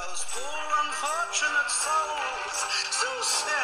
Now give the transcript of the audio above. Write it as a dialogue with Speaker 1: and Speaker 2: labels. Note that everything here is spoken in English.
Speaker 1: those poor unfortunate souls. So sad.